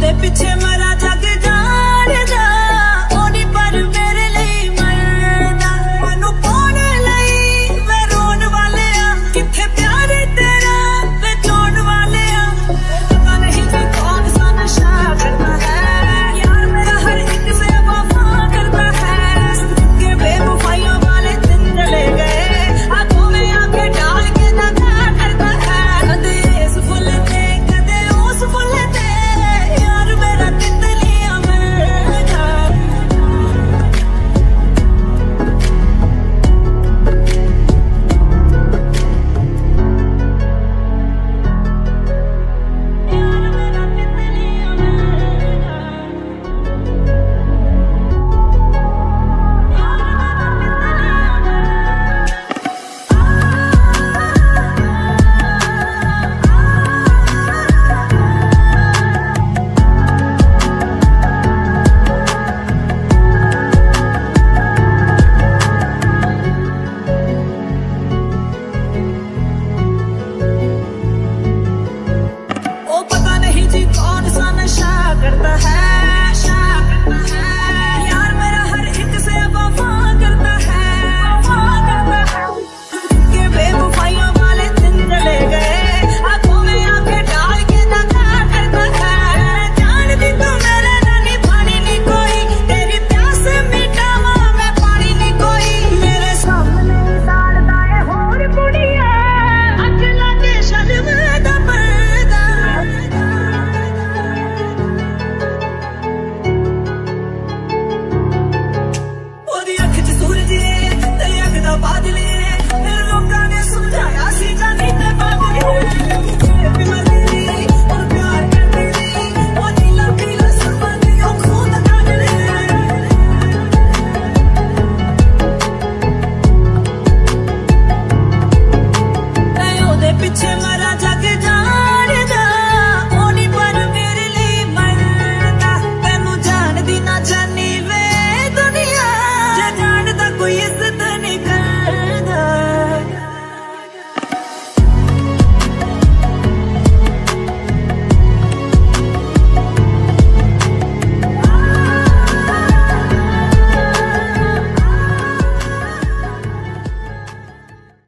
ਦੇ ਪਿੱਛੇ ਮਰਾ